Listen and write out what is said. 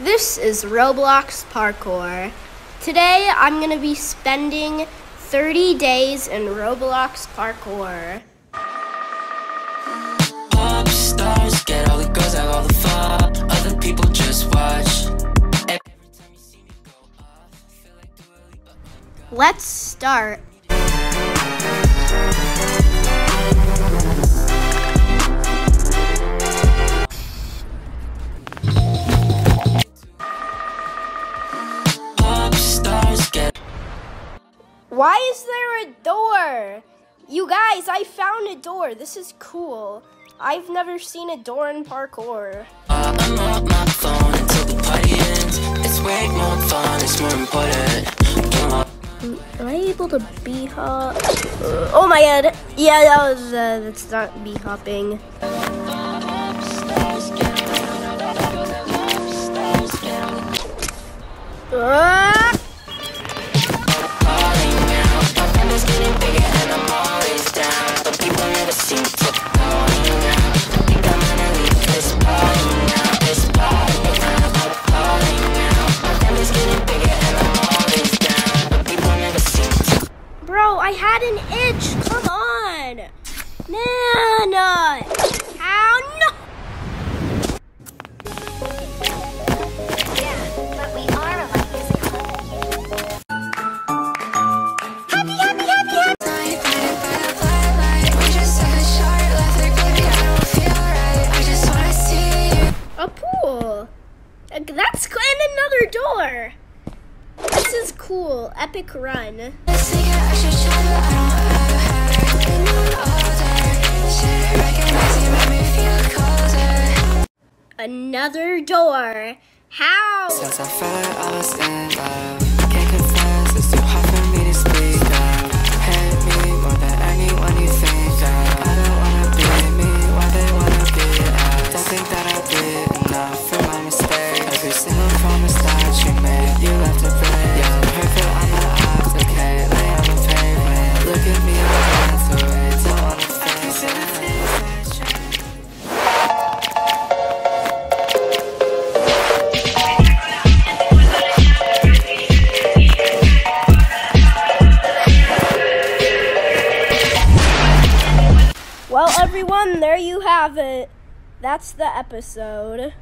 This is Roblox Parkour. Today I'm going to be spending 30 days in Roblox Parkour. Pop stars get all the girls have all the fun. Other people just watch. Every time Why is there a door? You guys, I found a door. This is cool. I've never seen a door in parkour. uh, I'm on my phone until the party ends. It's way more fun, it's more important. Come on. Am I able to bee hop? Uh, oh my god. Yeah, that was, uh, that's not bee hopping. Pop itch. Come on. Man. How? No. Yeah, but we are a light music. Happy, happy, happy, happy. A pool. That's. And another door. This is cool. Epic run. Another door. How? Well, everyone, there you have it. That's the episode.